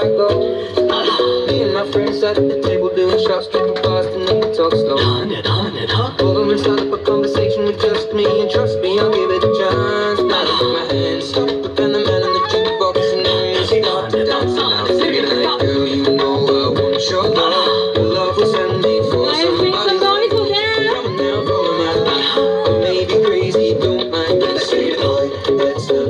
I go. Me and my friends sat at the table doing shots, drinking fast, and then we talk slow. Pull them and start up a conversation with just me, and trust me, I'll give it a chance. Now I put my hands, stop it, and the man in the jukebox, and then we start to dance. And I was singing like, girl, you know I want your love. Your love was handmade for Nej, det finns somebody. en dålig tokig. Come now, follow my lead. I may be crazy, don't mind me. Say, boy, let's not talk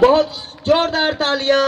बहुत जोरदार तालियाँ।